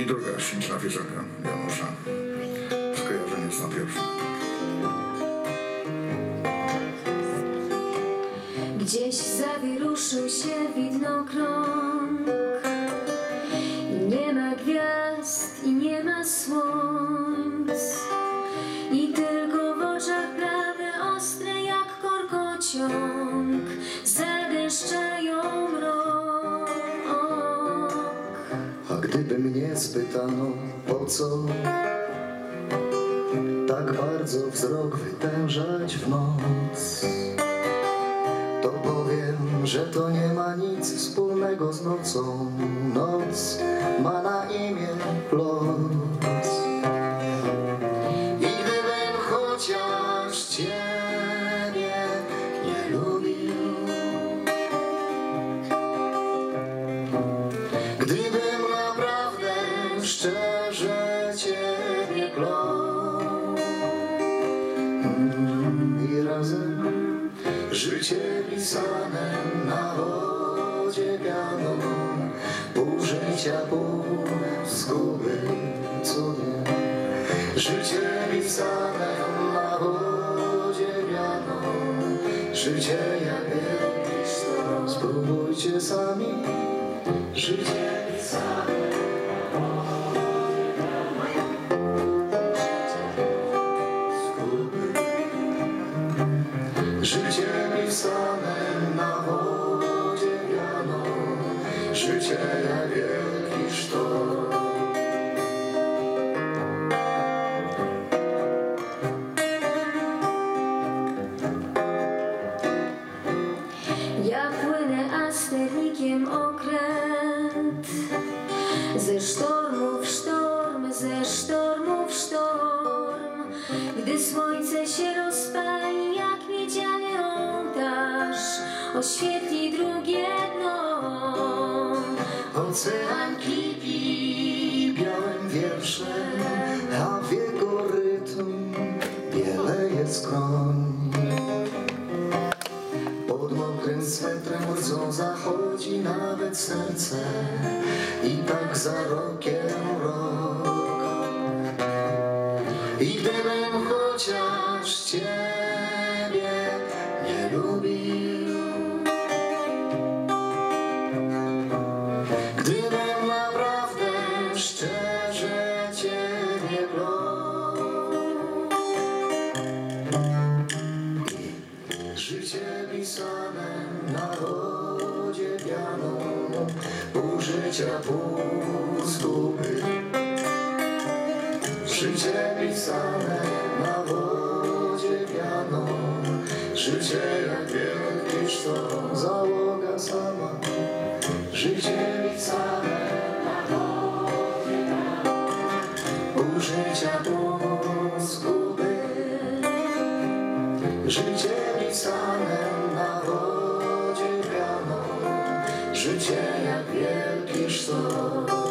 I druga śliczna piosenka Janusza. Skojarzenie z na pierwszym. Gdzieś zawieruszył się widnokrąg I nie ma gwiazd i nie ma słońc I tylko w oczach prawe ostre jak korkociąg Zagęszczają mrok A gdyby mnie spytano po co tak bardzo wzrok wytężać w noc, to powiem, że to nie ma nic wspólnego z nocą. Noc ma na imię życie pisane na wodzie pianą Pół życia, pół zguby, co nie Życie pisane na wodzie pianą Życie jak sztos Spróbujcie sami Życie pisane Zguby. Życie pisane na wodzie wianą Życie jak wielki sztorm. Ja płynę asternikiem okręt. Ze sztormu w sztorm, ze sztormu w sztorm. Gdy słońce się rozpali jak miedziany Oświetli drugie dno Ocean kipi białym wierszem, a w jego rytm bieleje skroń. Pod mokrym swetrem łzą zachodzi nawet serce i tak za rokiem rok. I gdybym chociaż Ciebie Pisane na wodzie pianą Pół życia, pół zguby Życie pisane na wodzie pianą. Życie jak wielki sztorm Załoga sama. Życie pisane na wodzie Pół życia, pół zguby Życie życie, jak wielkiż są.